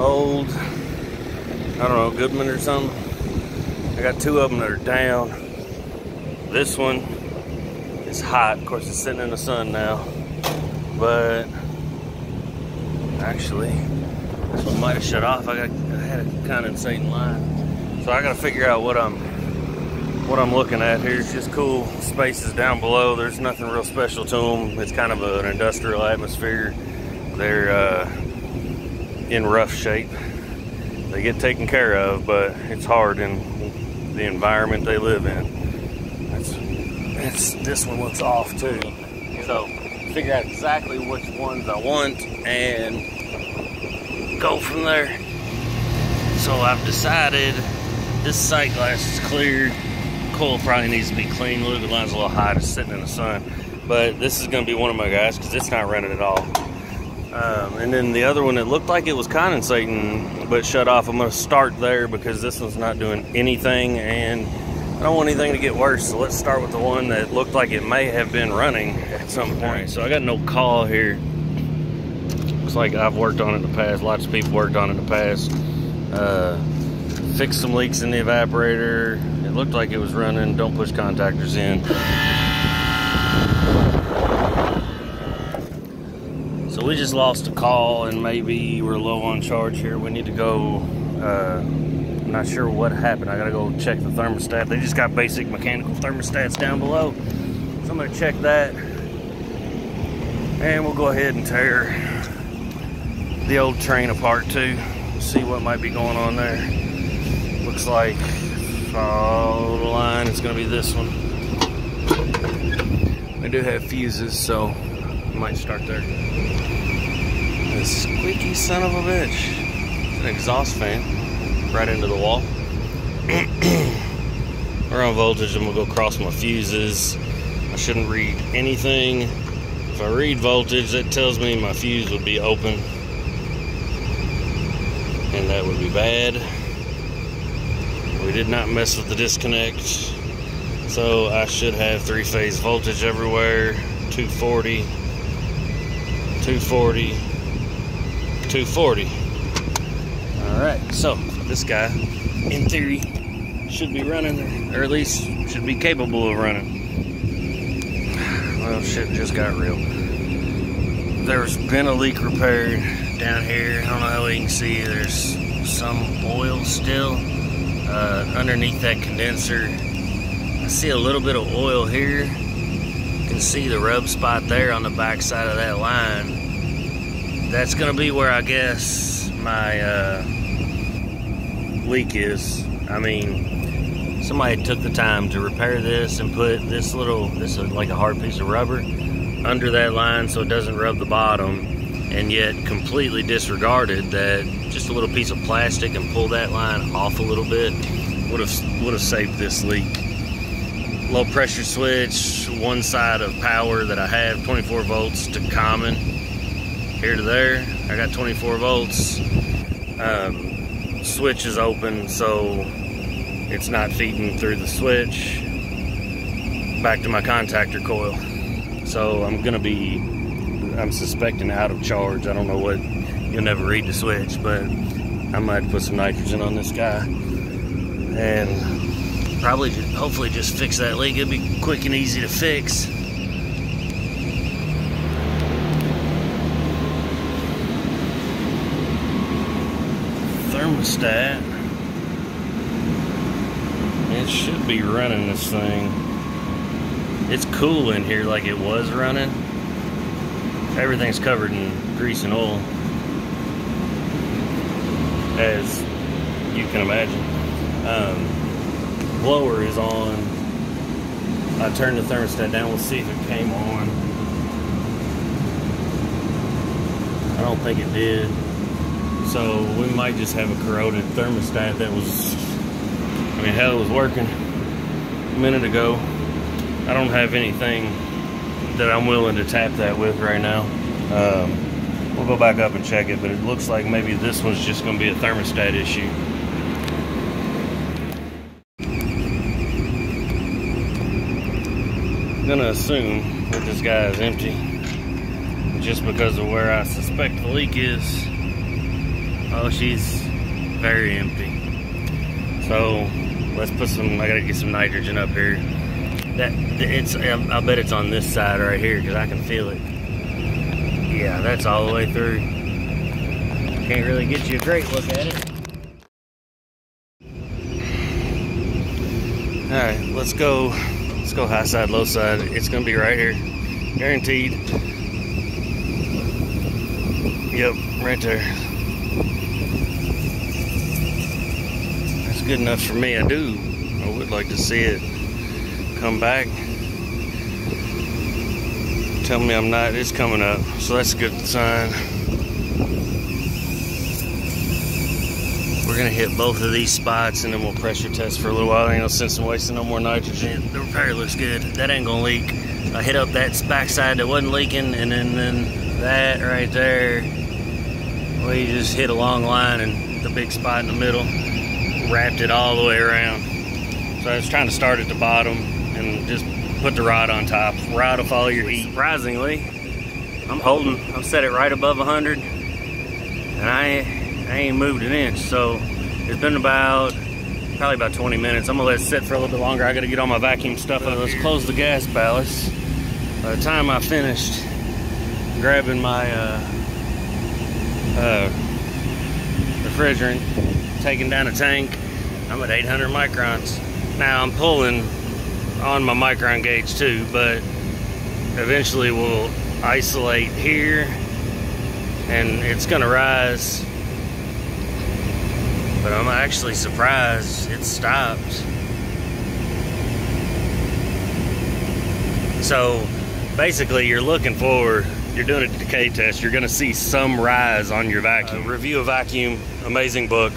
old, I don't know, Goodman or something. I got two of them that are down. This one is hot. Of course, it's sitting in the sun now. But actually, this one might have shut off. I got I had a condensating line. So I gotta figure out what I'm what I'm looking at here. It's just cool spaces down below. There's nothing real special to them. It's kind of an industrial atmosphere. They're uh, in rough shape. They get taken care of, but it's hard in the environment they live in. This one looks off too. So figure out exactly which ones I want and go from there. So I've decided this sight glass is cleared. Coil probably needs to be clean. Look, the line's a little high, just sitting in the sun. But this is going to be one of my guys because it's not running at all. Um, and then the other one, it looked like it was condensating, but shut off. I'm going to start there because this one's not doing anything, and I don't want anything to get worse. So let's start with the one that looked like it may have been running at some point. Right, so I got no call here. Looks like I've worked on it in the past. Lots of people worked on it in the past. Uh, fixed some leaks in the evaporator. It looked like it was running. Don't push contactors in. So we just lost a call and maybe we're low on charge here. We need to go, uh, I'm not sure what happened. I gotta go check the thermostat. They just got basic mechanical thermostats down below. So I'm gonna check that. And we'll go ahead and tear the old train apart too. See what might be going on there. Looks like follow the line, it's gonna be this one. I do have fuses, so might start there. This squeaky son of a bitch. It's an exhaust fan right into the wall. We're on voltage, I'm gonna go cross my fuses. I shouldn't read anything. If I read voltage, that tells me my fuse would be open. And that would be bad. We did not mess with the disconnect. So I should have three phase voltage everywhere. 240, 240, 240. All right, so this guy, in theory, should be running, or at least should be capable of running. Well, shit just got real. There's been a leak repaired down here. I don't know how you can see. There's some oil still uh, underneath that condenser. I see a little bit of oil here. Can see the rub spot there on the back side of that line. That's gonna be where I guess my uh, leak is. I mean, somebody took the time to repair this and put this little, this is like a hard piece of rubber under that line so it doesn't rub the bottom and yet completely disregarded that just a little piece of plastic and pull that line off a little bit would have would have saved this leak. Low pressure switch, one side of power that I have, 24 volts to common. Here to there, I got 24 volts. Um, switch is open, so it's not feeding through the switch. Back to my contactor coil. So I'm gonna be, I'm suspecting out of charge. I don't know what, you'll never read the switch, but I might put some nitrogen on this guy and probably, just, hopefully just fix that leak. It'll be quick and easy to fix. Thermostat. It should be running this thing. It's cool in here like it was running. Everything's covered in grease and oil. As you can imagine. Um, blower is on. I turned the thermostat down. We'll see if it came on. I don't think it did. So we might just have a corroded thermostat that was, I mean, hell, it was working a minute ago. I don't have anything that I'm willing to tap that with right now. Um, we'll go back up and check it, but it looks like maybe this one's just going to be a thermostat issue. Gonna assume that this guy is empty just because of where I suspect the leak is. Oh, she's very empty. So let's put some, I gotta get some nitrogen up here. That it's, um, I bet it's on this side right here because I can feel it. Yeah, that's all the way through. Can't really get you a great look at it. All right, let's go. Let's go high side, low side. It's gonna be right here, guaranteed. Yep, right there. That's good enough for me. I do. I would like to see it come back. Tell me I'm not. It's coming up, so that's a good sign. We're gonna hit both of these spots and then we'll pressure test for a little while. Ain't no sense in wasting no more nitrogen. The repair looks good. That ain't gonna leak. I hit up that backside that wasn't leaking and then, then that right there. We just hit a long line and the big spot in the middle. Wrapped it all the way around. So I was trying to start at the bottom and just put the rod on top. Rod will follow your heat. Surprisingly, I'm holding, I've set it right above 100 and I I ain't moved an inch. So it's been about, probably about 20 minutes. I'm gonna let it sit for a little bit longer. I gotta get all my vacuum stuff up. Let's close the gas ballast. By the time I finished grabbing my uh, uh, refrigerant, taking down a tank, I'm at 800 microns. Now I'm pulling on my micron gauge too, but eventually we'll isolate here and it's gonna rise but I'm actually surprised it stopped. So basically you're looking for, you're doing a decay test, you're gonna see some rise on your vacuum. Uh, Review a Vacuum, amazing book.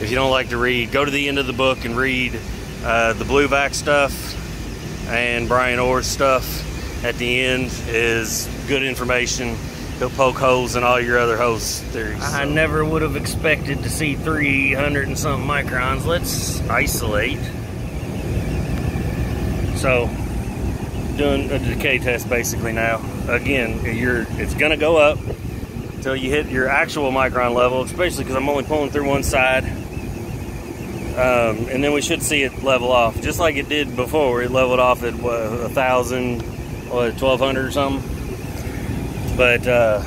If you don't like to read, go to the end of the book and read uh, the BluVac stuff and Bryan Orr's stuff. At the end is good information He'll poke holes in all your other hose theories. I so. never would have expected to see 300 and some microns. Let's isolate. So, doing a decay test basically now. Again, you're it's gonna go up until you hit your actual micron level, especially because I'm only pulling through one side. Um, and then we should see it level off, just like it did before. It leveled off at what, a thousand, what, 1200 or something but uh,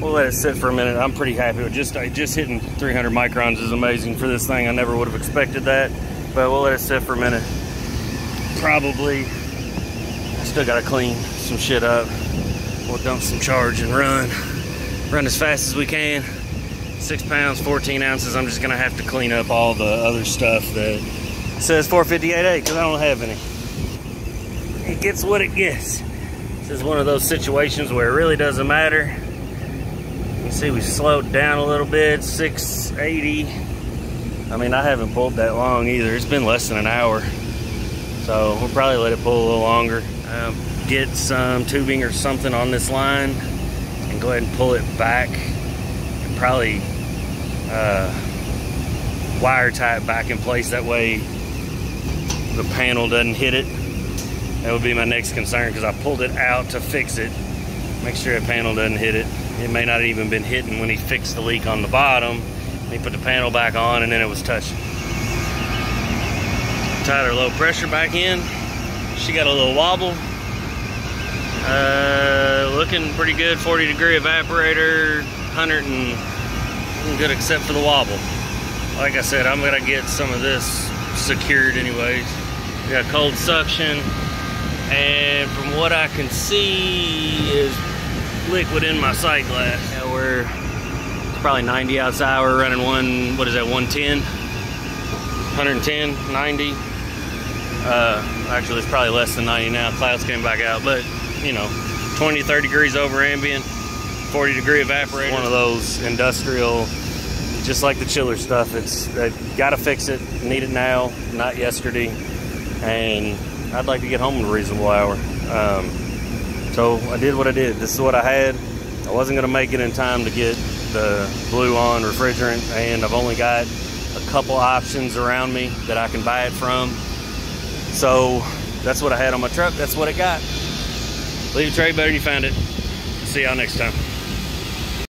we'll let it sit for a minute. I'm pretty happy with just just hitting 300 microns is amazing for this thing. I never would have expected that, but we'll let it sit for a minute. Probably, still gotta clean some shit up. We'll dump some charge and run. Run as fast as we can. Six pounds, 14 ounces. I'm just gonna have to clean up all the other stuff that says 458A because I don't have any. It gets what it gets. This is one of those situations where it really doesn't matter. You see we slowed down a little bit, 680. I mean, I haven't pulled that long either. It's been less than an hour. So we'll probably let it pull a little longer. Um, get some tubing or something on this line and go ahead and pull it back. And probably uh, wire tie it back in place. That way the panel doesn't hit it. That would be my next concern because I pulled it out to fix it. Make sure the panel doesn't hit it. It may not even been hitting when he fixed the leak on the bottom. He put the panel back on and then it was touching. Tied her low pressure back in. She got a little wobble. Uh, looking pretty good, 40 degree evaporator, 100 and good except for the wobble. Like I said, I'm gonna get some of this secured anyways. We got cold suction, and from what I can see is liquid in my sight glass. Yeah, we're probably 90 outside. We're running one, what is that, 110? 110, 90. Uh, actually, it's probably less than 90 now. Clouds came back out, but you know, 20, 30 degrees over ambient, 40 degree evaporator. One of those industrial, just like the chiller stuff. It's got to fix it. Need it now, not yesterday. And I'd like to get home in a reasonable hour. Um, so I did what I did. This is what I had. I wasn't going to make it in time to get the Bluon refrigerant, and I've only got a couple options around me that I can buy it from. So that's what I had on my truck. That's what it got. Leave a trade better than you found it. See y'all next time.